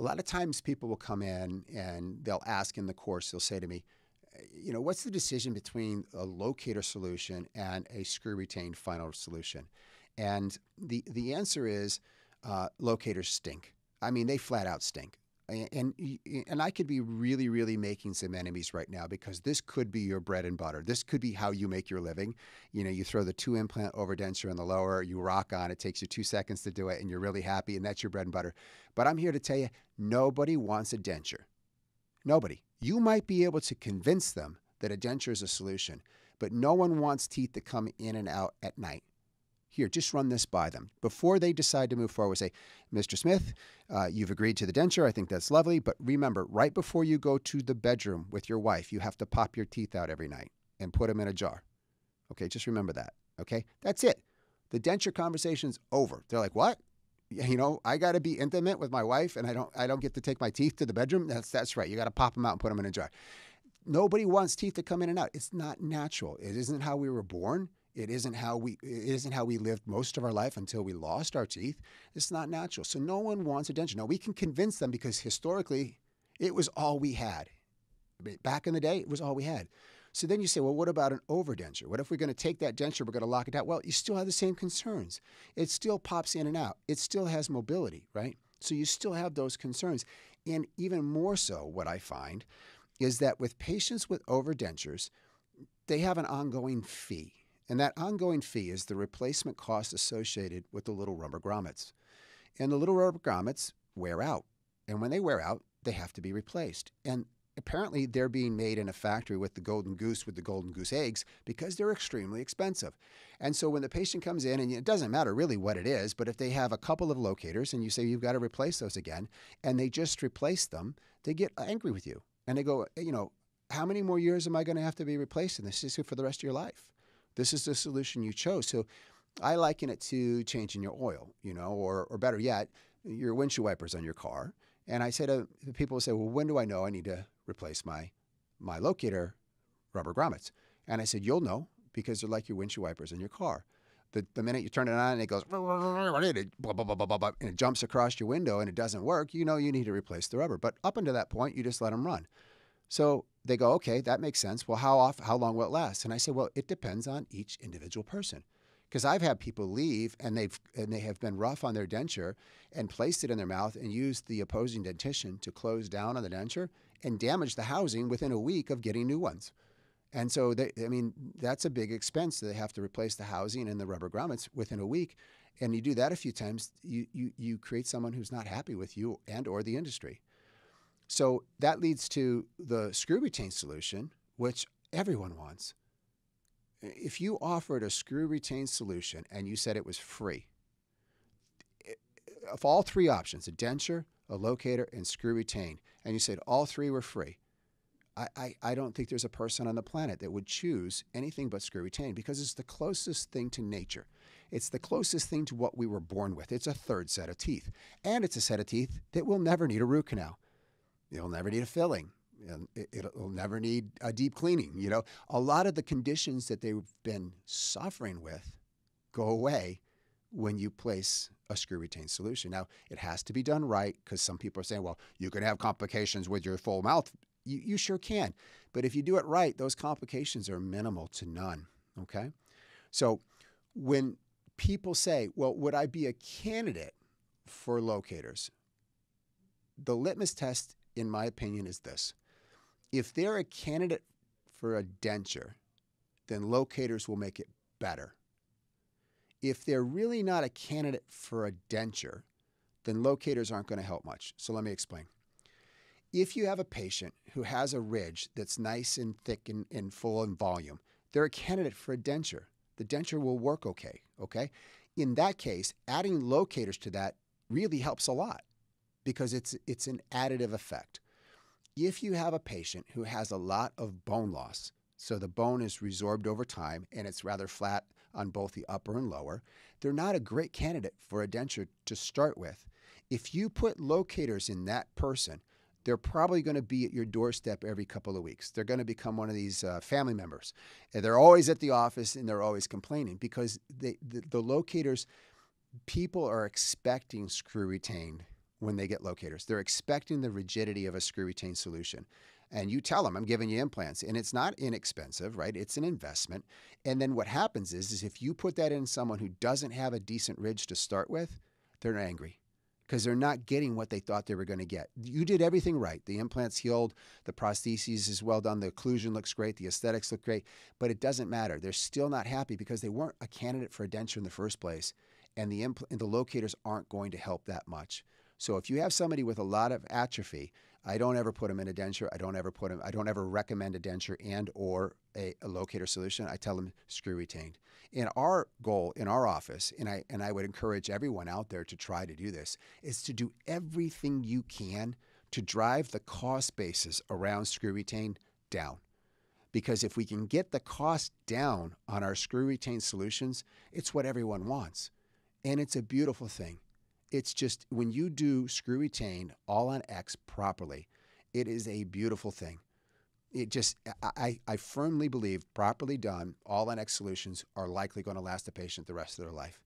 a lot of times people will come in and they'll ask in the course, they'll say to me, you know, what's the decision between a locator solution and a screw retained final solution? And the, the answer is uh, locators stink. I mean, they flat out stink. And, and I could be really, really making some enemies right now because this could be your bread and butter. This could be how you make your living. You know, you throw the two implant overdenture in the lower, you rock on, it takes you two seconds to do it, and you're really happy, and that's your bread and butter. But I'm here to tell you nobody wants a denture. Nobody. You might be able to convince them that a denture is a solution, but no one wants teeth to come in and out at night. Here, just run this by them. Before they decide to move forward, say, Mr. Smith, uh, you've agreed to the denture. I think that's lovely. But remember, right before you go to the bedroom with your wife, you have to pop your teeth out every night and put them in a jar. Okay, just remember that. Okay, that's it. The denture conversation's over. They're like, what? You know, I got to be intimate with my wife, and I don't. I don't get to take my teeth to the bedroom. That's that's right. You got to pop them out and put them in a jar. Nobody wants teeth to come in and out. It's not natural. It isn't how we were born. It isn't how we it isn't how we lived most of our life until we lost our teeth. It's not natural. So no one wants a denture. Now we can convince them because historically it was all we had. Back in the day, it was all we had. So then you say, well, what about an overdenture? What if we're going to take that denture, we're going to lock it out? Well, you still have the same concerns. It still pops in and out. It still has mobility, right? So you still have those concerns. And even more so, what I find is that with patients with overdentures, they have an ongoing fee. And that ongoing fee is the replacement cost associated with the little rubber grommets. And the little rubber grommets wear out. And when they wear out, they have to be replaced. And apparently they're being made in a factory with the golden goose with the golden goose eggs because they're extremely expensive. And so when the patient comes in, and it doesn't matter really what it is, but if they have a couple of locators and you say you've got to replace those again, and they just replace them, they get angry with you. And they go, you know, how many more years am I going to have to be replacing this? This is for the rest of your life. This is the solution you chose. So I liken it to changing your oil, you know, or, or better yet, your windshield wipers on your car. And I say to people say, well, when do I know I need to replace my my locator rubber grommets? And I said, you'll know because they're like your windshield wipers in your car. The, the minute you turn it on and it goes and it jumps across your window and it doesn't work, you know you need to replace the rubber. But up until that point, you just let them run. So they go, okay, that makes sense. Well, how off, how long will it last? And I say, well, it depends on each individual person. Because I've had people leave and they've and they have been rough on their denture and placed it in their mouth and used the opposing dentition to close down on the denture and damage the housing within a week of getting new ones. And so, they, I mean, that's a big expense. They have to replace the housing and the rubber grommets within a week. And you do that a few times, you, you, you create someone who's not happy with you and or the industry. So that leads to the screw retain solution, which everyone wants. If you offered a screw retain solution and you said it was free, of all three options, a denture, a locator, and screw retain, and you said all three were free, I, I, I, don't think there's a person on the planet that would choose anything but screw retain because it's the closest thing to nature. It's the closest thing to what we were born with. It's a third set of teeth. And it's a set of teeth that will never need a root canal. You'll never need a filling. And it, will never need a deep cleaning. You know, a lot of the conditions that they've been suffering with go away when you place a screw retain solution. Now, it has to be done right because some people are saying, well, you can have complications with your full mouth. You, you sure can. But if you do it right, those complications are minimal to none. Okay? So when people say, well, would I be a candidate for locators? The litmus test in my opinion, is this. If they're a candidate for a denture, then locators will make it better. If they're really not a candidate for a denture, then locators aren't going to help much. So let me explain. If you have a patient who has a ridge that's nice and thick and, and full in volume, they're a candidate for a denture. The denture will work okay, okay? In that case, adding locators to that really helps a lot because it's, it's an additive effect. If you have a patient who has a lot of bone loss, so the bone is resorbed over time and it's rather flat on both the upper and lower, they're not a great candidate for a denture to start with. If you put locators in that person, they're probably going to be at your doorstep every couple of weeks. They're going to become one of these uh, family members. And they're always at the office and they're always complaining because they, the, the locators, people are expecting screw retained when they get locators. They're expecting the rigidity of a screw retain solution. And you tell them, I'm giving you implants. And it's not inexpensive, right? It's an investment. And then what happens is, is if you put that in someone who doesn't have a decent ridge to start with, they're angry because they're not getting what they thought they were going to get. You did everything right. The implants healed, the prostheses is well done, the occlusion looks great, the aesthetics look great, but it doesn't matter. They're still not happy because they weren't a candidate for a denture in the first place, and the impl- and the locators aren't going to help that much. So if you have somebody with a lot of atrophy, I don't ever put them in a denture. I don't ever put them. I don't ever recommend a denture and or a, a locator solution. I tell them screw retained. In our goal in our office, and I and I would encourage everyone out there to try to do this, is to do everything you can to drive the cost basis around screw retained down. Because if we can get the cost down on our screw retained solutions, it's what everyone wants. And it's a beautiful thing it's just when you do screw retain all on X properly, it is a beautiful thing. It just, I, I firmly believe properly done, all on X solutions are likely going to last the patient the rest of their life.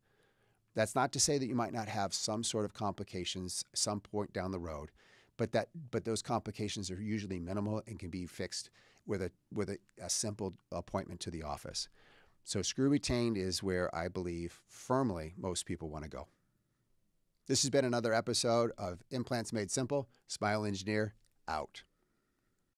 That's not to say that you might not have some sort of complications some point down the road, but that but those complications are usually minimal and can be fixed with a with a, a simple appointment to the office. So screw retained is where I believe firmly most people want to go. This has been another episode of Implants Made Simple. Smile Engineer out.